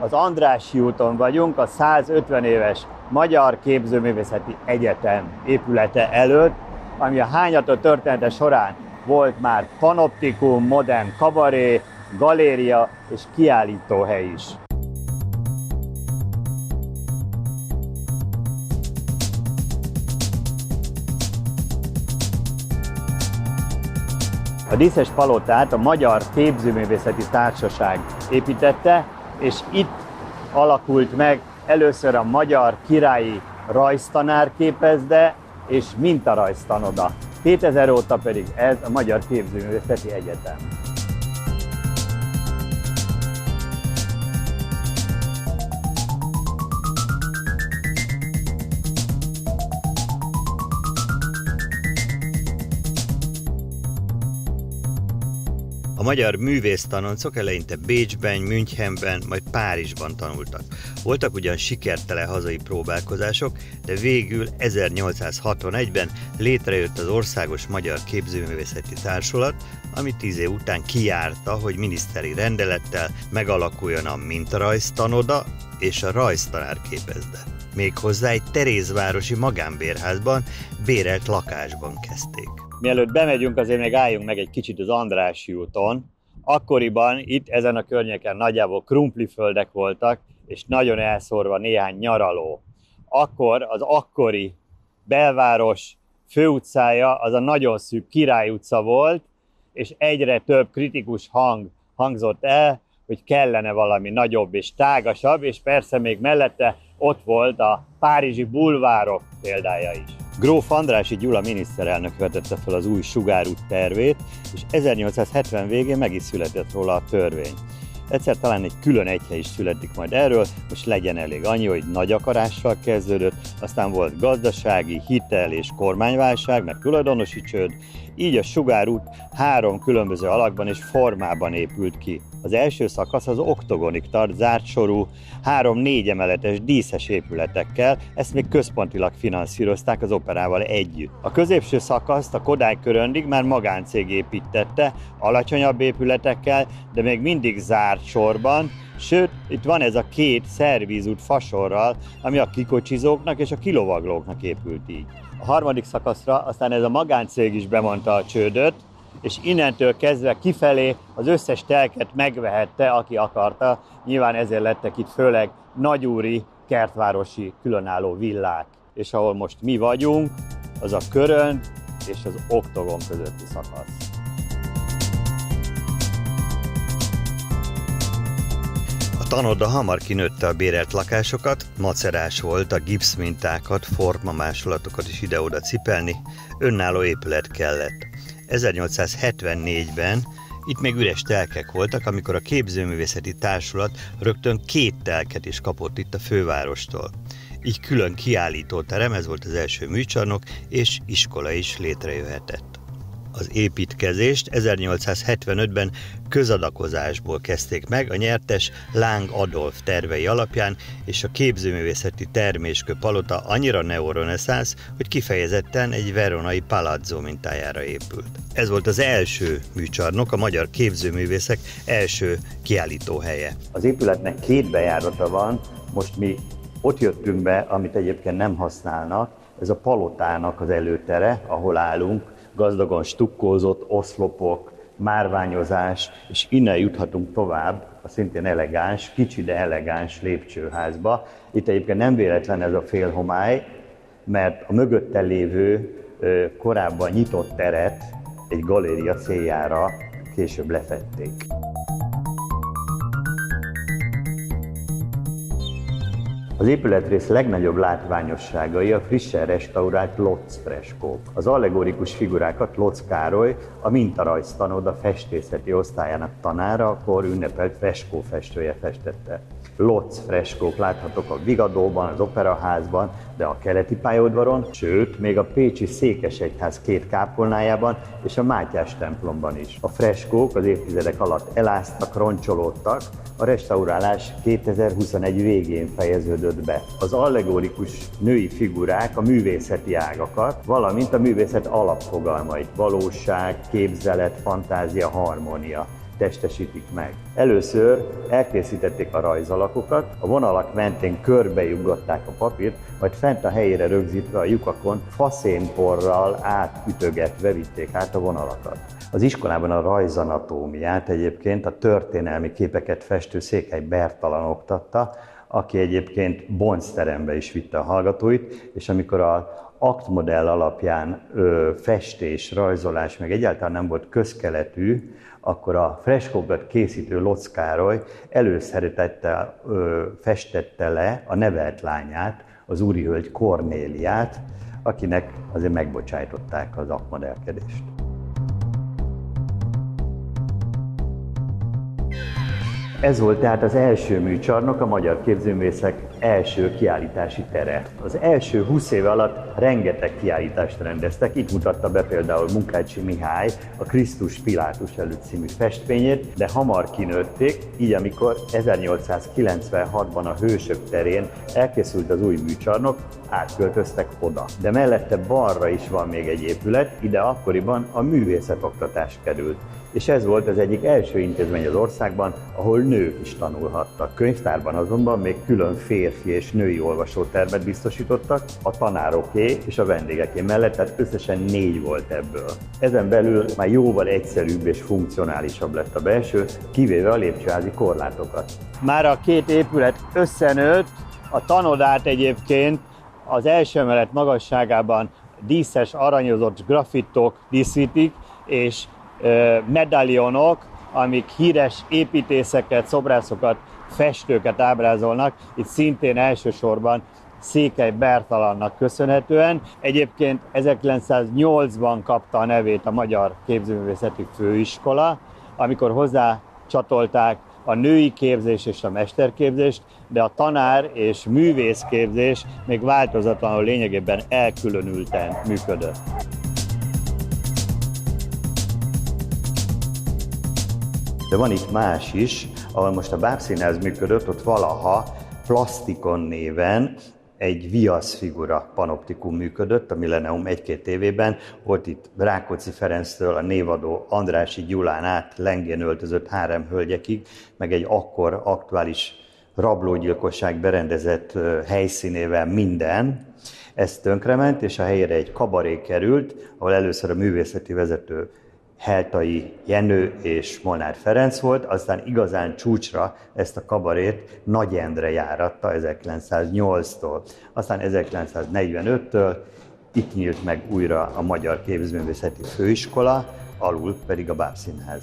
Az Andrássy úton vagyunk, a 150 éves Magyar Képzőművészeti Egyetem épülete előtt, ami a hányató története során volt már panoptikum, modern kabaré, galéria és kiállítóhely is. A díszes palotát a Magyar Képzőművészeti Társaság építette, és itt alakult meg először a Magyar Királyi Rajztanárképezde és Mintarajztanoda. 2000 óta pedig ez a Magyar Képzőművészeti Egyetem. Magyar művésztanoncok eleinte Bécsben, Münchenben, majd Párizsban tanultak. Voltak ugyan sikertelen hazai próbálkozások, de végül 1861-ben létrejött az Országos Magyar Képzőművészeti Társulat, ami tíz év után kiárta, hogy miniszteri rendelettel megalakuljon a mintarajztanoda és a rajztanárképezde. Méghozzá egy Terézvárosi magánbérházban, bérelt lakásban kezdték. Mielőtt bemegyünk, azért még álljunk meg egy kicsit az Andrássy úton. Akkoriban itt ezen a környéken nagyjából krumpliföldek voltak, és nagyon elszórva néhány nyaraló. Akkor az akkori belváros főutcája az a nagyon szűk Király utca volt, és egyre több kritikus hang hangzott el, hogy kellene valami nagyobb és tágasabb, és persze még mellette ott volt a párizsi bulvárok példája is. Gróf Andrási Gyula miniszterelnök vetette fel az új sugárút tervét, és 1870 végén meg is született róla a törvény. Egyszer talán egy külön egyhely is születik majd erről, most legyen elég annyi, hogy nagy akarással kezdődött, aztán volt gazdasági, hitel és kormányválság, meg tulajdonosi csőd, így a sugárút három különböző alakban és formában épült ki. Az első szakasz az oktogonik tart, zárt sorú, három-négy emeletes díszes épületekkel, ezt még központilag finanszírozták az operával együtt. A középső szakaszt a Kodály köröndig már magáncég építette, alacsonyabb épületekkel, de még mindig zárt sorban, Sőt, itt van ez a két szervízút fasorral, ami a kikocsizóknak és a kilovaglóknak épült így. A harmadik szakaszra aztán ez a magáncég is bemondta a csődöt, és innentől kezdve kifelé az összes telket megvehette, aki akarta. Nyilván ezért lettek itt főleg nagyúri, kertvárosi különálló villák. És ahol most mi vagyunk, az a körönd és az oktogon közötti szakasz. tanoda hamar kinőtte a bérelt lakásokat, macerás volt a gipszmintákat, formamásolatokat is ide-oda cipelni, önálló épület kellett. 1874-ben itt még üres telkek voltak, amikor a képzőművészeti társulat rögtön két telket is kapott itt a fővárostól. Így külön kiállító terem, ez volt az első műcsarnok, és iskola is létrejöhetett. Az építkezést 1875-ben közadakozásból kezdték meg a nyertes Láng Adolf tervei alapján, és a képzőművészeti terméskő palota annyira neoreneszánsz, hogy kifejezetten egy veronai palazzo mintájára épült. Ez volt az első műcsarnok, a magyar képzőművészek első kiállítóhelye. Az épületnek két bejárata van, most mi ott jöttünk be, amit egyébként nem használnak, ez a palotának az előtere, ahol állunk, gazdagon stukkózott oszlopok, márványozás, és innen juthatunk tovább a szintén elegáns, kicsi, de elegáns lépcsőházba. Itt egyébként nem véletlen ez a félhomály, mert a mögötte lévő korábban nyitott teret egy galéria céljára később lefették. Az épületrész legnagyobb látványosságai a frissen restaurált Lotz freskók. Az allegorikus figurákat Lotz Károly, a mintarajztanoda festészeti osztályának tanára, akkor ünnepelt freskófestője festette. Lotz freskók láthatók a Vigadóban, az Operaházban, de a keleti pályaudvaron, sőt, még a Pécsi Székesegyház két kápolnájában és a Mátyás templomban is. A freskók az évtizedek alatt eláztak, roncsolódtak, a restaurálás 2021 végén fejeződött be. Az allegorikus női figurák a művészeti ágakat, valamint a művészet alapfogalmait, valóság, képzelet, fantázia, harmónia testesítik meg. Először elkészítették a rajzalakokat, a vonalak mentén körbejuggatták a papírt, majd fent a helyére rögzítve a lyukakon faszénporral átütögetve vitték át a vonalakat. Az iskolában a rajzanatómiát egyébként a történelmi képeket festő Székely Bertalan oktatta, aki egyébként boncterembe is vitte a hallgatóit, és amikor a aktmodell alapján ö, festés, rajzolás, meg egyáltalán nem volt közkeletű, akkor a freskókat készítő Locz Károly előszeretettel festette le a nevelt lányát, az úrihölgy Kornéliát, akinek azért megbocsájtották az akmodellkedést. Ez volt tehát az első műcsarnok, a Magyar Képzőművészek első kiállítási tere. Az első 20 éve alatt rengeteg kiállítást rendeztek, itt mutatta be például Munkácsi Mihály a Krisztus Pilátus előtt című festményét, de hamar kinőtték, így amikor 1896-ban a Hősök terén elkészült az új műcsarnok, átköltöztek oda. De mellette balra is van még egy épület, ide akkoriban a művészetoktatás került és ez volt az egyik első intézmény az országban, ahol nők is tanulhattak. Könyvtárban azonban még külön férfi és női olvasótermet biztosítottak, a tanároké és a vendégeké mellett, tehát összesen négy volt ebből. Ezen belül már jóval egyszerűbb és funkcionálisabb lett a belső, kivéve a lépcsőházi korlátokat. Már a két épület összenőtt, a tanodát egyébként az első emelet magasságában díszes, aranyozott grafittok díszítik, és medalionok, amik híres építészeket, szobrászokat, festőket ábrázolnak, itt szintén elsősorban Székely Bertalannak köszönhetően. Egyébként 1908-ban kapta a nevét a Magyar Képzőművészeti Főiskola, amikor hozzá csatolták a női képzés és a mesterképzést, de a tanár és művészképzés még változatlanul lényegében elkülönülten működött. De van itt más is, ahol most a bábszínház működött, ott valaha plastikon néven egy viaszfigura panoptikum működött a Millennium egy-két évében. Volt itt Rákóczi Ferenctől a névadó Andrási Gyulán át lengén öltözött hárem hölgyekig, meg egy akkor aktuális rablógyilkosság berendezett helyszínével minden. Ez tönkrement, és a helyére egy kabaré került, ahol először a művészeti vezető Heltai Jenő és Molnár Ferenc volt, aztán igazán csúcsra ezt a kabarét Nagy Endre járatta 1908-tól. Aztán 1945-től itt nyílt meg újra a Magyar Képzőművészeti Főiskola, alul pedig a Bábszínház.